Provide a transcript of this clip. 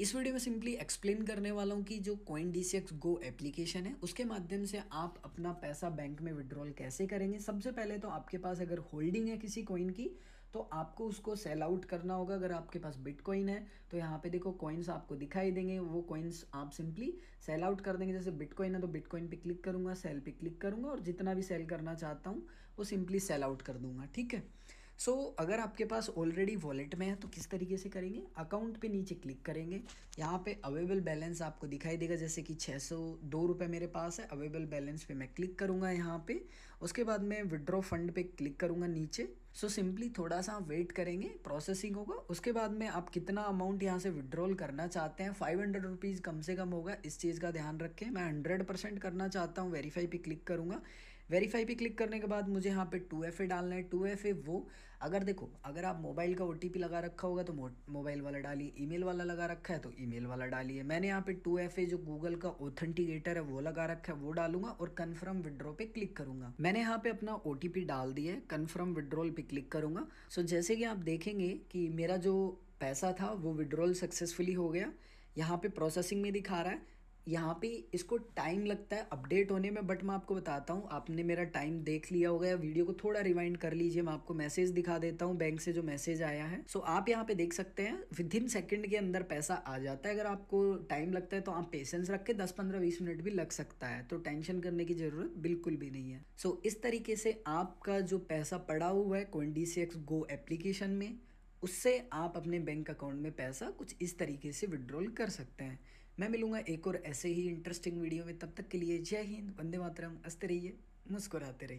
इस वीडियो में simply explain करने वाला हूँ कि जो coin D C X go application है, उसके माध्यम से आप अपना पैसा बैंक में विड्रॉल कैसे करेंगे? सबसे पहले तो आपके पास अगर होल्डिंग है किसी कॉइन की तो आपको उसको सेल आउट करना होगा अगर आपके पास बिटकॉइन है। तो यहाँ पे देखो कॉइन्स आपको दिखाई देंगे, वो कॉइन्स आप सिंपली सेल आउट कर देंगे। जैसे बिटकॉइन है तो बिटकॉइन पे क्लिक करूँगा सेल पे क्लिक करूँगा और जितना भी सेल करना चाहता हूँ, वो सिंपली सेल आउट कर दूँगा, ठीक है? सो so, अगर आपके पास ऑलरेडी वॉलेट में है तो किस तरीके से करेंगे? अकाउंट पे नीचे क्लिक करेंगे। यहाँ पे अवेलेबल बैलेंस आपको दिखाई देगा जैसे कि छः सौ दो रुपये मेरे पास है। अवेलेबल बैलेंस पे मैं क्लिक करूँगा यहाँ पे। उसके बाद मैं विड्रॉ फंड पे क्लिक करूँगा नीचे। सो so, सिंपली थोड़ा सा वेट करेंगे प्रोसेसिंग होगा। उसके बाद में आप कितना अमाउंट यहाँ से विड्रॉल करना चाहते हैं फाइव हंड्रेड रुपीज़ कम से कम होगा। इस चीज़ का ध्यान रखें। मैं हंड्रेड परसेंट करना चाहता हूँ वेरीफाई पे क्लिक करूँगा। वेरीफाई पे क्लिक करने के बाद मुझे यहाँ पे टू एफ़ ए डालना है। टू एफ़ ए वो, अगर देखो, अगर आप मोबाइल का ओ टी पी लगा रखा होगा तो मोबाइल वाला डालिए ईमेल वाला लगा रखा है तो ईमेल वाला डालिए। मैंने यहाँ पे टू एफ़ ए जो गूगल का ऑथेंटिकेटर है, वो लगा रखा है, वो डालूँगा और कन्फर्म विड्रॉ पे क्लिक करूँगा। मैंने यहाँ पे अपना ओ टी पी डाल दिया है कन्फर्म विड्रॉल पे क्लिक करूँगा। सो जैसे कि आप देखेंगे कि मेरा जो पैसा था, वो विड्रॉल सक्सेसफुली हो गया। यहाँ पे प्रोसेसिंग में दिखा रहा है। यहाँ पे इसको टाइम लगता है अपडेट होने में बट मैं आपको बताता हूँ आपने मेरा टाइम देख लिया होगा या वीडियो को थोड़ा रिवाइंड कर लीजिए मैं आपको मैसेज दिखा देता हूँ बैंक से जो मैसेज आया है। सो आप यहाँ पे देख सकते हैं विद इन सेकेंड के अंदर पैसा आ जाता है। अगर आपको टाइम लगता है तो आप पेशेंस रख के दस पंद्रह बीस मिनट भी लग सकता है। तो टेंशन करने की ज़रूरत बिल्कुल भी नहीं है। सो so, इस तरीके से आपका जो पैसा पड़ा हुआ है coin D C X go application में उससे आप अपने बैंक अकाउंट में पैसा कुछ इस तरीके से विड्रॉल कर सकते हैं। मैं मिलूँगा एक और ऐसे ही इंटरेस्टिंग वीडियो में, तब तक के लिए जय हिंद, वंदे मातरम हँसते रहिए, मुस्कुराते रहिए।